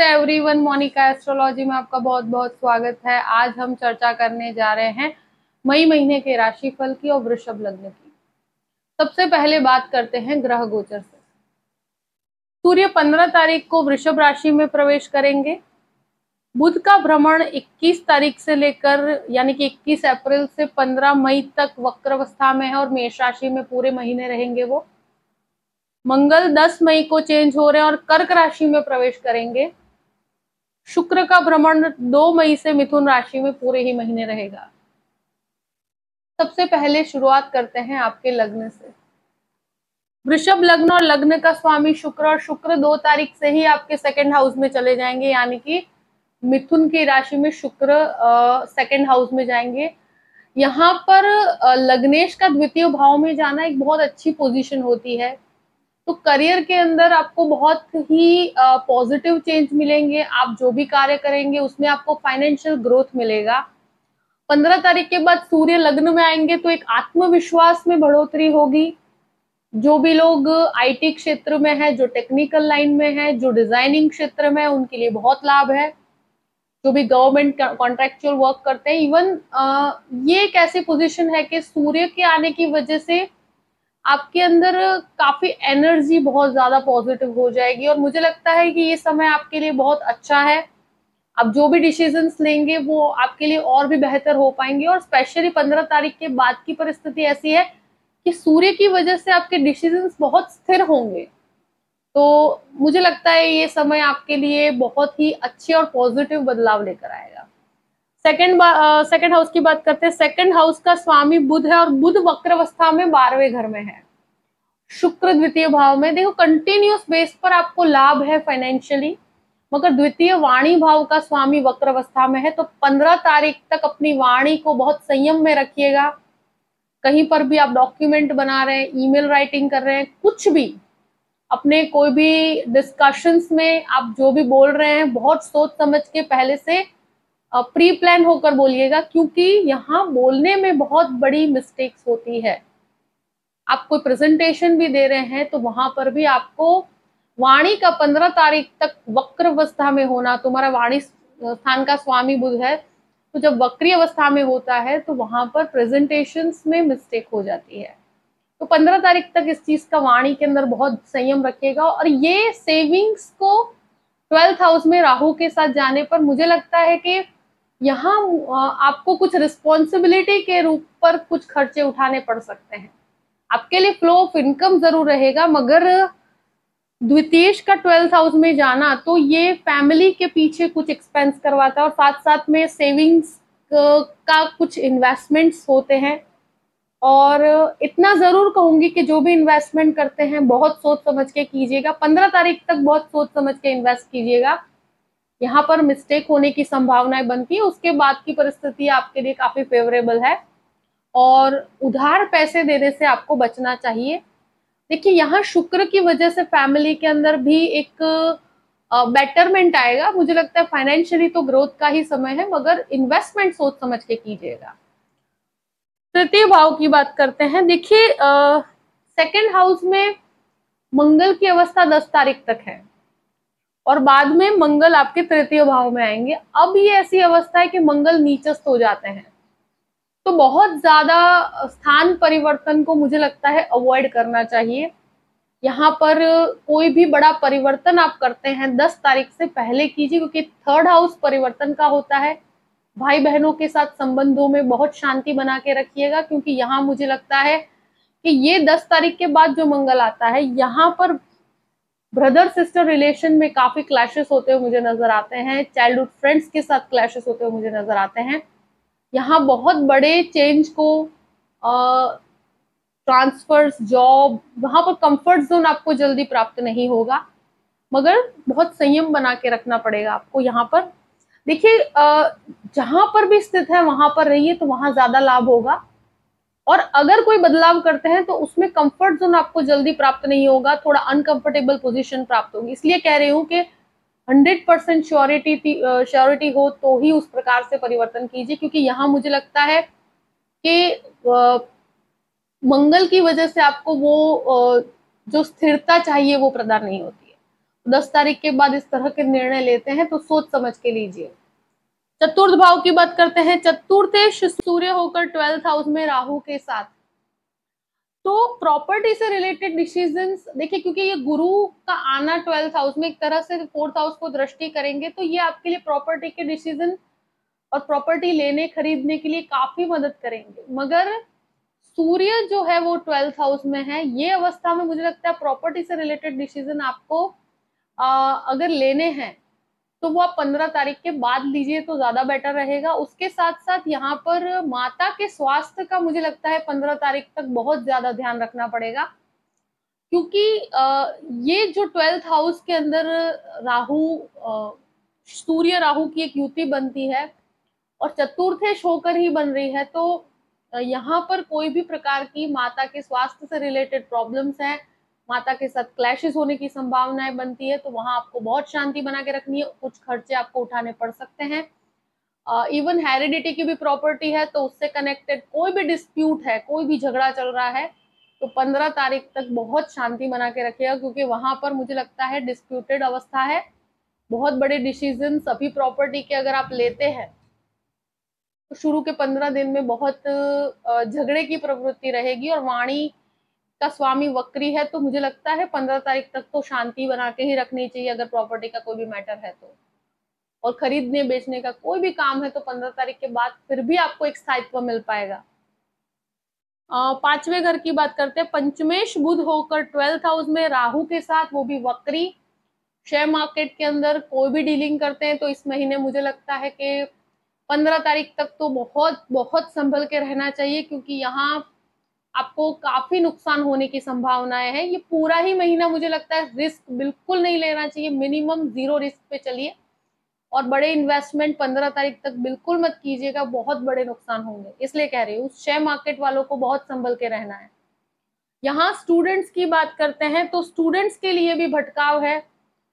Everyone Monika astrology में आपका बहुत बहुत स्वागत है। आज हम चर्चा करने जा रहे हैं मई महीने के राशिफल की और वृषभ लग्न की। सबसे पहले बात करते हैं ग्रह गोचर से। सूर्य 15 तारीख को वृषभ राशि में प्रवेश करेंगे। बुध का भ्रमण 21 तारीख से लेकर, यानी कि 21 अप्रैल से 15 मई तक वक्र अवस्था में है और मेष राशि में पूरे महीने रहेंगे वो। मंगल 10 मई को चेंज हो रहे हैं और कर्क राशि में प्रवेश करेंगे। शुक्र का भ्रमण 2 मई से मिथुन राशि में पूरे ही महीने रहेगा। सबसे पहले शुरुआत करते हैं आपके लग्न से। वृषभ लग्न और लग्न का स्वामी शुक्र और शुक्र दो तारीख से ही आपके सेकंड हाउस में चले जाएँगे, यानी कि मिथुन की राशि में शुक्र सेकंड हाउस में जाएँगे। यहाँ पर लग्नेश का द्वितीय भाव में जाना एक बहुत अच्छी पोजीशन होती है। तो करियर के अंदर आपको बहुत ही पॉजिटिव चेंज मिलेंगे। आप जो भी कार्य करेंगे, उसमें आपको फाइनेंशियल ग्रोथ मिलेगा। पंद्रह तारीख के बाद सूर्य लग्न में आएँगे तो एक आत्मविश्वास में बढ़ोतरी होगी। जो भी लोग आईटी क्षेत्र में है, जो टेक्निकल लाइन में है, जो डिज़ाइनिंग क्षेत्र में है, उनके लिए बहुत लाभ है। जो भी गवर्नमेंट कॉन्ट्रेक्चुअल वर्क करते हैं इवन ये एक ऐसी पोजीशन है कि सूर्य के आने की वजह से आपके अंदर काफ़ी एनर्जी बहुत ज़्यादा पॉजिटिव हो जाएगी और मुझे लगता है कि ये समय आपके लिए बहुत अच्छा है। आप जो भी डिसीज़न लेंगे, वो आपके लिए और भी बेहतर हो पाएँगे और स्पेशली पंद्रह तारीख के बाद की परिस्थिति ऐसी है कि सूर्य की वजह से आपके डिसीज़न बहुत स्थिर होंगे। तो मुझे लगता है ये समय आपके लिए बहुत ही अच्छे और पॉजिटिव बदलाव लेकर आएगा। सेकंड सेकंड हाउस की बात करते हैं। सेकंड हाउस का स्वामी बुध है और बुध वक्र अवस्था में बारहवें घर में है। शुक्र द्वितीय भाव में। देखो कंटिन्यूस बेस पर आपको लाभ है फाइनेंशियली मगर द्वितीय वाणी भाव का स्वामी वक्र अवस्था में है। तो पंद्रह तारीख तक अपनी वाणी को बहुत संयम में रखिएगा। कहीं पर भी आप डॉक्यूमेंट बना रहे हैं ईमेल राइटिंग कर रहे हैं, कुछ भी, अपने कोई भी डिस्कशंस में आप जो भी बोल रहे हैं, बहुत सोच समझ के पहले से प्री प्लान होकर बोलिएगा, क्योंकि यहाँ बोलने में बहुत बड़ी मिस्टेक्स होती है। आप कोई प्रेजेंटेशन भी दे रहे हैं तो वहाँ पर भी आपको वाणी का पंद्रह तारीख तक वक्र अवस्था में होना, तुम्हारा वाणी स्थान का स्वामी बुध है तो जब वक्री अवस्था में होता है तो वहाँ पर प्रेजेंटेशन में मिस्टेक हो जाती है। तो पंद्रह तारीख तक इस चीज़ का वाणी के अंदर बहुत संयम रखेगा और ये सेविंग्स को ट्वेल्थ हाउस में राहु के साथ जाने पर मुझे लगता है कि यहाँ आपको कुछ रिस्पॉन्सिबिलिटी के रूप पर कुछ खर्चे उठाने पड़ सकते हैं। आपके लिए फ्लो ऑफ़ इनकम ज़रूर रहेगा, मगर द्वितीय का ट्वेल्थ हाउस में जाना तो ये फैमिली के पीछे कुछ एक्सपेंस करवाता है और साथ साथ में सेविंग्स का कुछ इन्वेस्टमेंट्स होते हैं। और इतना ज़रूर कहूँगी कि जो भी इन्वेस्टमेंट करते हैं, बहुत सोच समझ के कीजिएगा। पंद्रह तारीख तक बहुत सोच समझ के इन्वेस्ट कीजिएगा। यहाँ पर मिस्टेक होने की संभावनाएँ बनती है, उसके बाद की परिस्थिति आपके लिए काफ़ी फेवरेबल है। और उधार पैसे देने से आपको बचना चाहिए। देखिए, यहाँ शुक्र की वजह से फैमिली के अंदर भी एक बेटरमेंट आएगा। मुझे लगता है फाइनेंशियली तो ग्रोथ का ही समय है, मगर इन्वेस्टमेंट सोच समझ के कीजिएगा। तृतीय भाव की बात करते हैं। देखिए सेकंड हाउस में मंगल की अवस्था दस तारीख तक है। और बाद में मंगल आपके तृतीय भाव में आएँगे। अब ये ऐसी अवस्था है कि मंगल नीचस्त हो जाते हैं। तो बहुत ज़्यादा स्थान परिवर्तन को मुझे लगता है अवॉइड करना चाहिए। यहाँ पर कोई भी बड़ा परिवर्तन आप करते हैं, दस तारीख से पहले कीजिए, क्योंकि थर्ड हाउस परिवर्तन का होता है। भाई बहनों के साथ संबंधों में बहुत शांति बना के रखिएगा, क्योंकि यहाँ मुझे लगता है कि ये दस तारीख के बाद जो मंगल आता है, यहाँ पर ब्रदर सिस्टर रिलेशन में काफ़ी क्लैशेस होते हुए मुझे नज़र आते हैं चाइल्डहुड फ्रेंड्स के साथ क्लैशेस होते हुए मुझे नज़र आते हैं। यहाँ बहुत बड़े चेंज को ट्रांसफर्स जॉब वहाँ पर कंफर्ट जोन आपको जल्दी प्राप्त नहीं होगा, मगर बहुत संयम बना के रखना पड़ेगा आपको यहाँ पर। देखिए जहाँ पर भी स्थित है, वहाँ पर रहिए तो वहाँ ज़्यादा लाभ होगा। और अगर कोई बदलाव करते हैं तो उसमें कंफर्ट जोन आपको जल्दी प्राप्त नहीं होगा, थोड़ा अनकंफर्टेबल पोजीशन प्राप्त होगी। इसलिए कह रही हूँ कि हंड्रेड परसेंट श्योरिटी श्योरिटी हो तो ही उस प्रकार से परिवर्तन कीजिए, क्योंकि यहाँ मुझे लगता है कि मंगल की वजह से आपको वो जो स्थिरता चाहिए वो प्रदान नहीं होती है। दस तारीख के बाद इस तरह के निर्णय लेते हैं तो सोच समझ के लीजिए। चतुर्थ भाव की बात करते हैं। चतुर्थेश सूर्य होकर ट्वेल्थ हाउस में राहु के साथ। तो प्रॉपर्टी से रिलेटेड डिसीज़न देखिए क्योंकि ये गुरु का आना ट्वेल्थ हाउस में एक तरह से फोर्थ हाउस को दृष्टि करेंगे तो ये आपके लिए प्रॉपर्टी के डिसीज़न और प्रॉपर्टी लेने खरीदने के लिए काफ़ी मदद करेंगे। मगर सूर्य जो है वो ट्वेल्थ हाउस में है। ये अवस्था में मुझे लगता है प्रॉपर्टी से रिलेटेड डिसीज़न आपको आ, अगर लेने हैं तो वो आप पंद्रह तारीख के बाद लीजिए तो ज़्यादा बेटर रहेगा। उसके साथ साथ यहाँ पर माता के स्वास्थ्य का मुझे लगता है पंद्रह तारीख तक बहुत ज़्यादा ध्यान रखना पड़ेगा। क्योंकि ये जो ट्वेल्थ हाउस के अंदर राहु सूर्य राहु की एक युति बनती है और चतुर्थेश होकर ही बन रही है तो यहाँ पर कोई भी प्रकार की माता के स्वास्थ्य से रिलेटेड प्रॉब्लम्स हैं। माता के साथ क्लैशेस होने की संभावनाएँ बनती है तो वहाँ आपको बहुत शांति बना के रखनी है कुछ खर्चे आपको उठाने पड़ सकते हैं। इवन uh, हेरिडिटी की भी प्रॉपर्टी है तो उससे कनेक्टेड कोई भी डिस्प्यूट है कोई भी झगड़ा चल रहा है तो पंद्रह तारीख तक बहुत शांति बना के रखिएगा क्योंकि वहाँ पर मुझे लगता है डिस्प्यूटेड अवस्था है। बहुत बड़े डिसीज़न सभी प्रॉपर्टी के अगर आप लेते हैं तो शुरू के पंद्रह दिन में बहुत झगड़े की प्रवृत्ति रहेगी और वाणी का स्वामी वक्री है तो मुझे लगता है पंद्रह तारीख तक तो शांति बना के ही रखनी चाहिए अगर प्रॉपर्टी का कोई भी मैटर है तो। और खरीदने, बेचने का कोई भी काम है तो पंद्रह तारीख के बाद फिर भी आपको एक स्थायित्व मिल पाएगा। पाँचवें घर की बात करते हैं, पंचमेश बुध होकर ट्वेल्थ हाउस में राहु के साथ, वो भी वक्री। शेयर मार्केट के अंदर कोई भी डीलिंग करते हैं तो इस महीने मुझे लगता है कि पंद्रह तारीख तक तो बहुत बहुत संभल के रहना चाहिए, क्योंकि यहाँ आपको काफ़ी नुकसान होने की संभावनाएँ हैं। ये पूरा ही महीना मुझे लगता है रिस्क बिल्कुल नहीं लेना चाहिए। मिनिमम ज़ीरो रिस्क पे चलिए। और बड़े इन्वेस्टमेंट पंद्रह तारीख तक बिल्कुल मत कीजिएगा, बहुत बड़े नुकसान होंगे। इसलिए कह रही हूँ, शेयर मार्केट वालों को बहुत संभल के रहना है। यहाँ स्टूडेंट्स की बात करते हैं तो स्टूडेंट्स के लिए भी भटकाव है।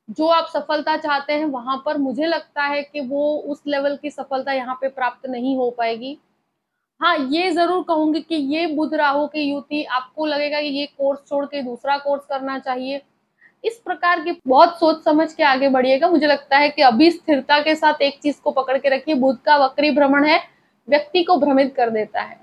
जो आप सफलता चाहते हैं, वहाँ पर मुझे लगता है कि वो उस लेवल की सफलता यहाँ पे प्राप्त नहीं हो पाएगी। हाँ ये ज़रूर कहूँगी कि ये बुध राहु की युति, आपको लगेगा कि ये कोर्स छोड़ के दूसरा कोर्स करना चाहिए। इस प्रकार की बहुत सोच समझ के आगे बढ़िएगा। मुझे लगता है कि अभी स्थिरता के साथ एक चीज़ को पकड़ के रखिए, बुध का वक्री भ्रमण है, व्यक्ति को भ्रमित कर देता है।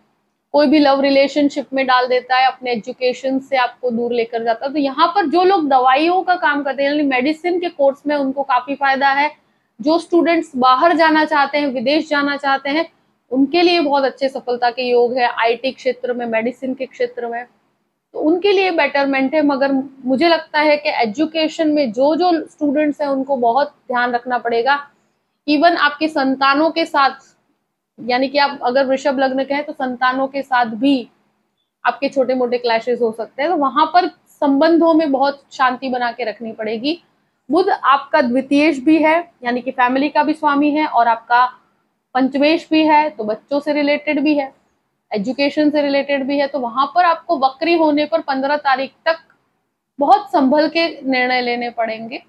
कोई भी लव रिलेशनशिप में डाल देता है, अपने एजुकेशन से आपको दूर लेकर जाता है। तो यहाँ पर जो लोग दवाइयों का काम करते हैं, यानी मेडिसिन के कोर्स में उनको काफ़ी फ़ायदा है। जो स्टूडेंट्स बाहर जाना चाहते हैं, विदेश जाना चाहते हैं उनके लिए बहुत अच्छे सफलता के योग है आईटी क्षेत्र में मेडिसिन के क्षेत्र में। तो उनके लिए बेटरमेंट है, मगर मुझे लगता है कि एजुकेशन में जो जो स्टूडेंट्स हैं, उनको बहुत ध्यान रखना पड़ेगा। इवन आपके संतानों के साथ, यानी कि आप अगर वृषभ लग्न के हैं तो संतानों के साथ भी आपके छोटे मोटे क्लैशेस हो सकते हैं। तो वहाँ पर संबंधों में बहुत शांति बना के रखनी पड़ेगी। बुध आपका द्वितीय भी है, यानी कि फैमिली का भी स्वामी है, और आपका पंचमेश भी है तो बच्चों से रिलेटेड भी है एजुकेशन से रिलेटेड भी है तो वहाँ पर आपको वक्री होने पर पंद्रह तारीख तक बहुत संभल के निर्णय लेने पड़ेंगे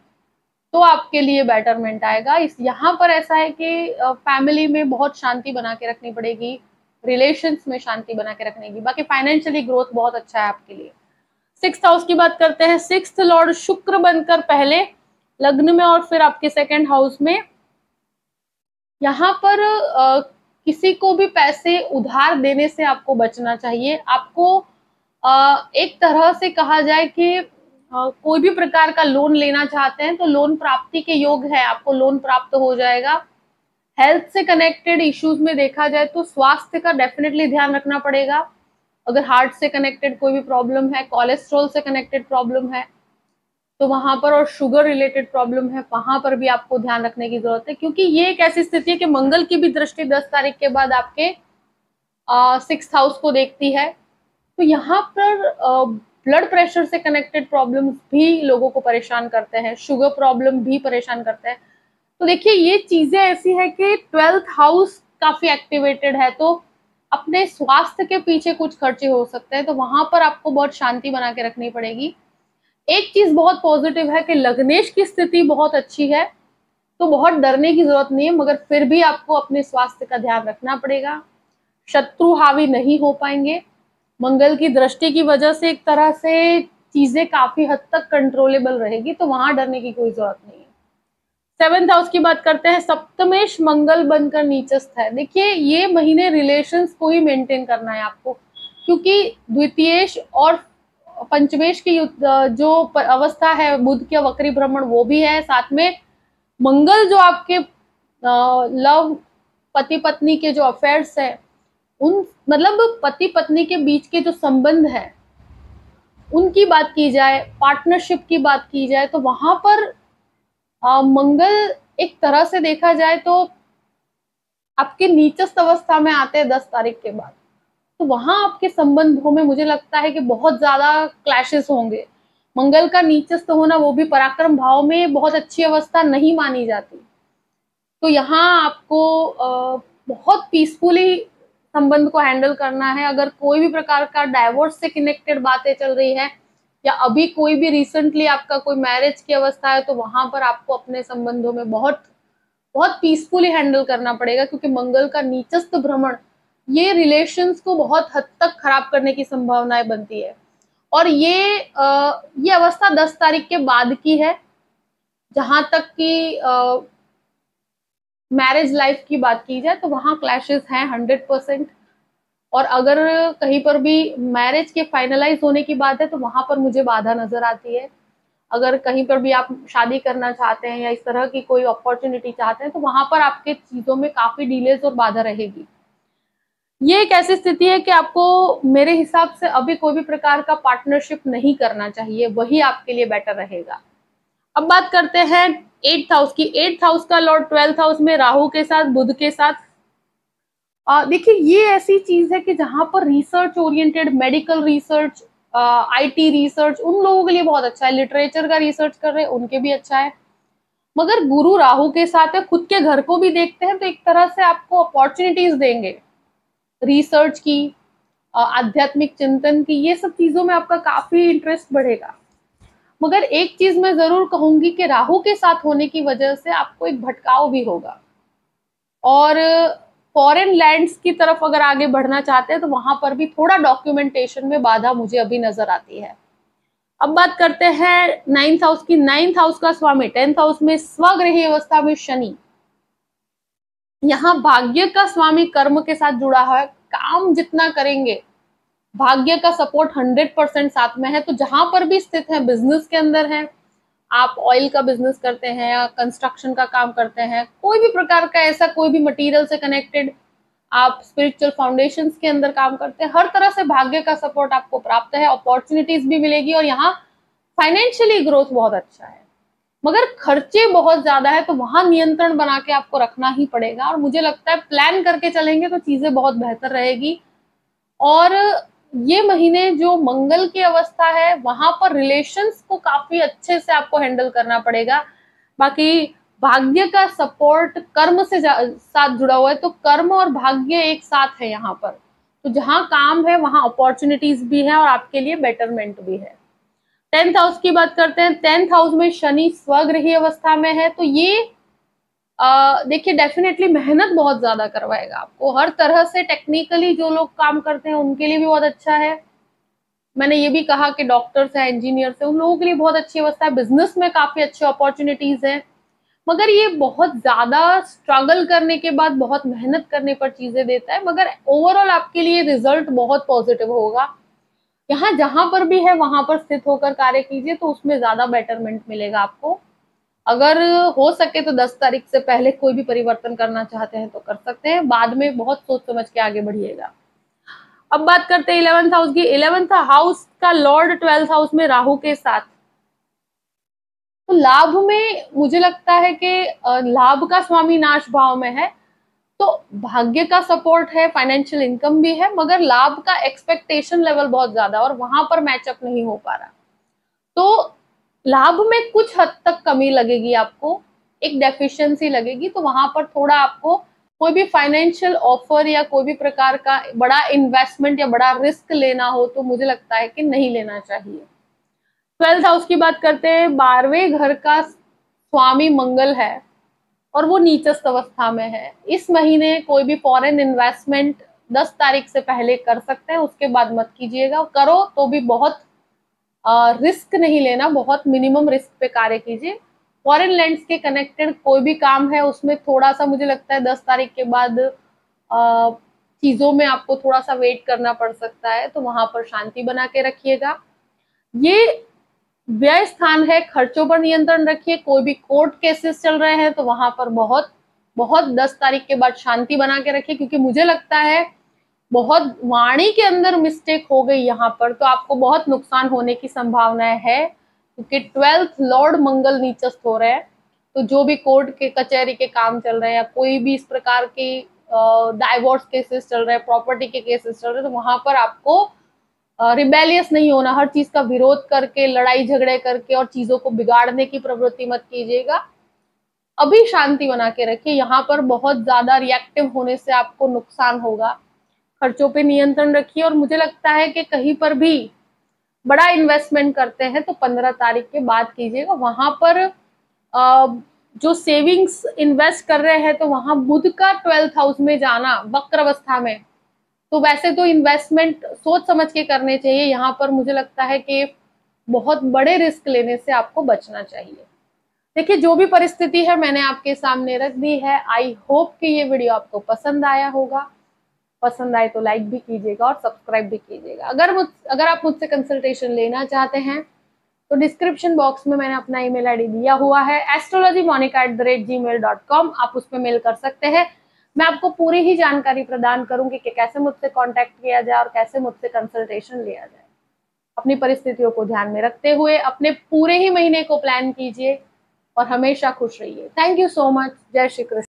तो आपके लिए बेटरमेंट आएगा। इस, यहाँ पर ऐसा है कि फैमिली में बहुत शांति बना के रखनी पड़ेगी रिलेशंस में शांति बना के रखने की। बाकी फाइनेंशियली ग्रोथ बहुत अच्छा है आपके लिए। सिक्स हाउस की बात करते हैं। सिक्स लॉर्ड शुक्र बनकर पहले लग्न में और फिर आपके सेकेंड हाउस में यहाँ पर आ, किसी को भी पैसे उधार देने से आपको बचना चाहिए। आपको आ, एक तरह से कहा जाए कि आ, कोई भी प्रकार का लोन लेना चाहते हैं तो लोन प्राप्ति के योग है। आपको लोन प्राप्त हो जाएगा। हेल्थ से कनेक्टेड इश्यूज़ में देखा जाए तो स्वास्थ्य का डेफिनेटली ध्यान रखना पड़ेगा। अगर हार्ट से कनेक्टेड कोई भी प्रॉब्लम है कोलेस्ट्रॉल से कनेक्टेड प्रॉब्लम है तो वहाँ पर और शुगर रिलेटेड प्रॉब्लम है, वहाँ पर भी आपको ध्यान रखने की ज़रूरत है, क्योंकि ये एक ऐसी स्थिति है कि मंगल की भी दृष्टि दस तारीख के बाद आपके सिक्स हाउस को देखती है। तो यहाँ पर ब्लड प्रेशर से कनेक्टेड प्रॉब्लम भी लोगों को परेशान करते हैं शुगर प्रॉब्लम भी परेशान करते हैं। तो देखिए, ये चीज़ें ऐसी है कि ट्वेल्थ हाउस काफ़ी एक्टिवेटेड है तो अपने स्वास्थ्य के पीछे कुछ खर्चे हो सकते हैं तो वहाँ पर आपको बहुत शांति बना के रखनी पड़ेगी। एक चीज़ बहुत पॉजिटिव है कि लग्नेश की स्थिति बहुत अच्छी है तो बहुत डरने की ज़रूरत नहीं है, मगर फिर भी आपको अपने स्वास्थ्य का ध्यान रखना पड़ेगा। शत्रु हावी नहीं हो पाएँगे। मंगल की दृष्टि की वजह से एक तरह से चीज़ें काफ़ी हद तक कंट्रोलेबल रहेगी तो वहाँ डरने की कोई ज़रूरत नहीं है। सेवेंथ हाउस की बात करते हैं, सप्तमेश मंगल बनकर नीचस्थ है। देखिए, ये महीने रिलेशंस को ही मेंटेन करना है आपको, क्योंकि द्वितीयेश और पंचमेश की जो अवस्था है बुद्ध के वक्री भ्रमण वो भी है। साथ में मंगल जो आपके लव पति पत्नी के जो अफेयर्स है उन मतलब पति पत्नी के बीच के जो संबंध है उनकी बात की जाए पार्टनरशिप की बात की जाए तो वहाँ पर आ, मंगल एक तरह से देखा जाए तो आपके नीचस्त अवस्था में आते हैं दस तारीख के बाद। तो वहाँ आपके संबंधों में मुझे लगता है कि बहुत ज़्यादा क्लैशेस होंगे। मंगल का नीचस्थ होना वो भी पराक्रम भाव में बहुत अच्छी अवस्था नहीं मानी जाती। तो यहाँ आपको बहुत पीसफुली संबंध को हैंडल करना है। अगर कोई भी प्रकार का डाइवोर्स से कनेक्टेड बातें चल रही है, या अभी कोई भी रिसेंटली आपका कोई मैरिज की अवस्था है तो वहाँ पर आपको अपने संबंधों में बहुत बहुत पीसफुली हैंडल करना पड़ेगा, क्योंकि मंगल का नीचस्थ भ्रमण ये रिलेशंस को बहुत हद तक खराब करने की संभावनाएँ बनती है। और ये आ, ये अवस्था दस तारीख के बाद की है जहाँ तक कि मैरिज लाइफ की बात की जाए तो वहाँ क्लैशेस हैं हंड्रेड परसेंट और अगर कहीं पर भी मैरिज के फाइनलाइज होने की बात है तो वहाँ पर मुझे बाधा नज़र आती है। अगर कहीं पर भी आप शादी करना चाहते हैं या इस तरह की कोई अपॉर्चुनिटी चाहते हैं तो वहाँ पर आपके चीज़ों में काफ़ी डिलेज और बाधा रहेगी। ये एक ऐसी स्थिति है कि आपको मेरे हिसाब से अभी कोई भी प्रकार का पार्टनरशिप नहीं करना चाहिए, वही आपके लिए बेटर रहेगा। अब बात करते हैं एट्थ हाउस की। एट्थ हाउस का लॉर्ड ट्वेल्थ हाउस में राहु के साथ, बुध के साथ। देखिए, ये ऐसी चीज़ है कि जहाँ पर research oriented medical research IT research उन लोगों के लिए बहुत अच्छा है। लिटरेचर का रिसर्च कर रहे हैं, उनके भी अच्छा है। मगर गुरु राहु के साथ है, खुद के घर को भी देखते हैं तो एक तरह से आपको अपॉर्चुनिटीज़ देंगे। रिसर्च की आध्यात्मिक चिंतन की, ये सब चीज़ों में आपका काफ़ी इंटरेस्ट बढ़ेगा। मगर एक चीज़ मैं ज़रूर कहूँगी कि राहु के साथ होने की वजह से आपको एक भटकाव भी होगा। और फॉरेन लैंड्स की तरफ़ अगर आगे बढ़ना चाहते हैं तो वहाँ पर भी थोड़ा डॉक्यूमेंटेशन में बाधा मुझे अभी नज़र आती है। अब बात करते हैं नाइन्थ हाउस की। नाइन्थ हाउस का स्वामी टेंथ हाउस में स्वग्रही अवस्था में शनि। यहाँ भाग्य का स्वामी कर्म के साथ जुड़ा है, काम जितना करेंगे, भाग्य का सपोर्ट हंड्रेड परसेंट साथ में है तो जहाँ पर भी स्थित है बिज़नेस के अंदर है, आप ऑयल का बिज़नेस करते हैं या कंस्ट्रक्शन का काम करते हैं, कोई भी प्रकार का ऐसा कोई भी मटेरियल से कनेक्टेड आप स्पिरिचुअल फाउंडेशन के अंदर काम करते हैं, हर तरह से भाग्य का सपोर्ट आपको प्राप्त है अपॉर्चुनिटीज़ भी मिलेगी और यहाँ फाइनेंशियली ग्रोथ बहुत अच्छा है। मगर खर्चे बहुत ज़्यादा है तो वहाँ नियंत्रण बना के आपको रखना ही पड़ेगा। और मुझे लगता है प्लान करके चलेंगे तो चीज़ें बहुत बेहतर रहेगी। और ये महीने जो मंगल की अवस्था है, वहाँ पर रिलेशंस को काफ़ी अच्छे से आपको हैंडल करना पड़ेगा। बाकी भाग्य का सपोर्ट कर्म से साथ जुड़ा हुआ है तो कर्म और भाग्य एक साथ है यहाँ पर। तो जहाँ काम है, वहाँ अपॉर्चुनिटीज़ भी है और आपके लिए बेटरमेंट भी है। टेंथ हाउस की बात करते हैं, टेंथ हाउस में शनि स्वगृही अवस्था में है तो ये देखिए डेफिनेटली मेहनत बहुत ज़्यादा करवाएगा आपको। हर तरह से टेक्निकली जो लोग काम करते हैं, उनके लिए भी बहुत अच्छा है। मैंने ये भी कहा कि डॉक्टर्स हैं इंजीनियर्स हैं, उन लोगों के लिए बहुत अच्छी अवस्था है। बिज़नेस में काफ़ी अच्छी अपॉर्चुनिटीज़ है। मगर ये बहुत ज़्यादा स्ट्रगल करने के बाद, बहुत मेहनत करने पर चीज़ें देता है। मगर ओवरऑल आपके लिए रिज़ल्ट बहुत पॉजिटिव होगा। यहाँ जहाँ पर भी है, वहाँ पर स्थित होकर कार्य कीजिए तो उसमें ज़्यादा बेटरमेंट मिलेगा आपको। अगर हो सके तो 10 तारीख से पहले कोई भी परिवर्तन करना चाहते हैं तो कर सकते हैं। बाद में बहुत सोच समझ के आगे बढ़िएगा। अब बात करते हैं इलेवंथ हाउस की। इलेवंथ हाउस का लॉर्ड ट्वेल्थ हाउस में राहु के साथ। तो लाभ में मुझे लगता है कि लाभ का स्वामी नाश भाव में है। तो भाग्य का सपोर्ट है फाइनेंशियल इनकम भी है, मगर लाभ का एक्सपेक्टेशन लेवल बहुत ज़्यादा और वहाँ पर मैचअप नहीं हो पा रहा। तो लाभ में कुछ हद तक कमी लगेगी आपको, एक डेफिशिएंसी लगेगी तो वहाँ पर थोड़ा आपको कोई भी फाइनेंशियल ऑफ़र या कोई भी प्रकार का बड़ा इन्वेस्टमेंट या बड़ा रिस्क लेना हो तो मुझे लगता है कि नहीं लेना चाहिए। ट्वेल्थ हाउस की बात करते हैं, बारहवें घर का स्वामी मंगल है। और वो नीचस्त अवस्था में है। इस महीने कोई भी फॉरेन इन्वेस्टमेंट 10 तारीख से पहले कर सकते हैं उसके बाद मत कीजिएगा। करो तो भी बहुत आ, रिस्क नहीं लेना बहुत मिनिमम रिस्क पे कार्य कीजिए। फॉरेन लैंड्स के कनेक्टेड कोई भी काम है उसमें थोड़ा सा मुझे लगता है दस तारीख के बाद चीज़ों में आपको थोड़ा सा वेट करना पड़ सकता है तो वहाँ पर शांति बना के रखिएगा। ये व्यय स्थान है, खर्चों पर नियंत्रण रखिए, कोई भी कोर्ट केसेस चल रहे हैं तो वहाँ पर बहुत बहुत दस तारीख के बाद शांति बना के रखिए, क्योंकि मुझे लगता है बहुत वाणी के अंदर मिस्टेक हो गई यहाँ पर तो आपको बहुत नुकसान होने की संभावनाएँ है, क्योंकि ट्वेल्थ लॉर्ड मंगल नीचस्थ हो रहे हैं तो जो भी कोर्ट के, कचहरी के काम चल रहे हैं, या कोई भी इस प्रकार के डाइवोर्स केसेस चल रहे हैं प्रॉपर्टी के केसेस चल रहे हैं तो वहाँ पर आपको रिबेलियस नहीं होना, हर चीज़ का विरोध करके, लड़ाई झगड़े करके और चीज़ों को बिगाड़ने की प्रवृत्ति मत कीजिएगा। अभी शांति बना के रखिए। यहाँ पर बहुत ज़्यादा रिएक्टिव होने से आपको नुकसान होगा। खर्चों पे नियंत्रण रखिए और मुझे लगता है कि कहीं पर भी बड़ा इन्वेस्टमेंट करते हैं तो पंद्रह तारीख के बाद कीजिएगा। वहाँ पर जो सेविंग्स इन्वेस्ट कर रहे हैं तो वहाँ बुध का ट्वेल्थ हाउस में जाना, वक्र अवस्था में तो वैसे तो इन्वेस्टमेंट सोच समझ के करने चाहिए। यहाँ पर मुझे लगता है कि बहुत बड़े रिस्क लेने से आपको बचना चाहिए। देखिए, जो भी परिस्थिति है, मैंने आपके सामने रख दी है। आई होप कि ये वीडियो आपको पसंद आया होगा। पसंद आए तो लाइक भी कीजिएगा और सब्सक्राइब भी कीजिएगा। अगर मुझ, अगर आप मुझसे कंसल्टेशन लेना चाहते हैं तो डिस्क्रिप्शन बॉक्स में मैंने अपना ईमेल आईडी दिया हुआ है। Astrology Monika at the rate Gmail dot com आप उस पर मेल कर सकते हैं। मैं आपको पूरी ही जानकारी प्रदान करूँगी कि कैसे मुझसे कांटेक्ट किया जाए और कैसे मुझसे कंसल्टेशन लिया जाए। अपनी परिस्थितियों को ध्यान में रखते हुए अपने पूरे ही महीने को प्लान कीजिए और हमेशा खुश रहिए। थैंक यू सो मच जय श्री कृष्ण।